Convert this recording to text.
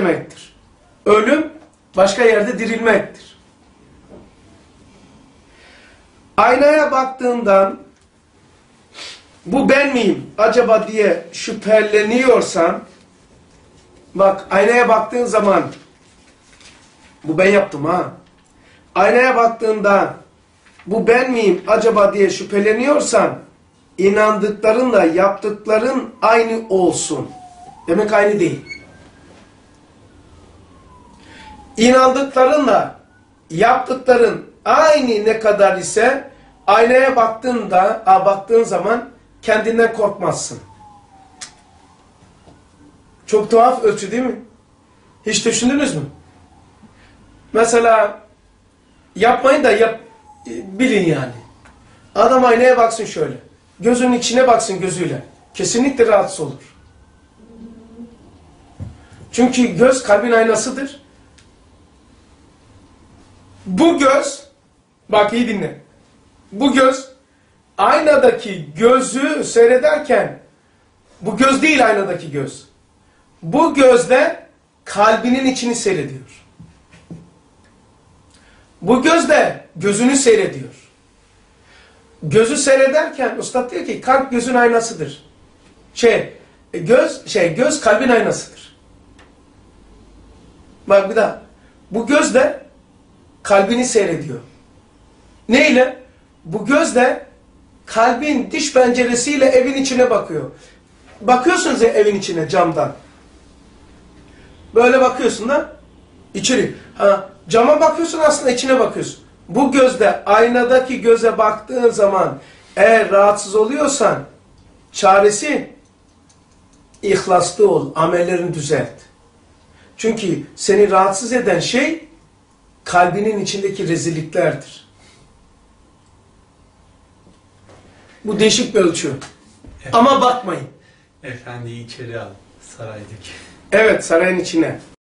demektir. Ölüm başka yerde dirilmektir. Aynaya baktığından bu ben miyim acaba diye şüpheleniyorsan bak aynaya baktığın zaman bu ben yaptım ha. Aynaya baktığında bu ben miyim acaba diye şüpheleniyorsan inandıklarınla yaptıkların aynı olsun. Demek aynı değil. İnandıklarınla yaptıkların aynı ne kadar ise aynaya baktığında, a, baktığın zaman kendinden korkmazsın. Çok tuhaf ölçü değil mi? Hiç düşündünüz mü? Mesela yapmayın da yap, bilin yani. Adam aynaya baksın şöyle. Gözünün içine baksın gözüyle. Kesinlikle rahatsız olur. Çünkü göz kalbin aynasıdır. Bu göz, bak iyi dinle. Bu göz aynadaki gözü seyrederken bu göz değil aynadaki göz. Bu gözle kalbinin içini seyrediyor. Bu gözle gözünü seyrediyor. Gözü seyrederken ustad diyor ki kalp gözün aynasıdır. Şey, göz şey göz kalbin aynasıdır. Bak bir daha. Bu gözle kalbini seyrediyor. Neyle? Bu gözle kalbin diş penceresiyle evin içine bakıyor. Bakıyorsunuz ya evin içine camdan. Böyle bakıyorsun da içeri. Ha, cama bakıyorsun aslında içine bakıyorsun. Bu gözle aynadaki göze baktığın zaman eğer rahatsız oluyorsan çaresi ihlaslı ol, amellerini düzelt. Çünkü seni rahatsız eden şey kalbinin içindeki rezilliklerdir. Bu değişik bir ölçü. Ama bakmayın. Efendiyi içeri al saraydaki. Evet sarayın içine.